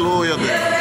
Aleluia, Deus.